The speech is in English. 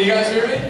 Can you guys hear me?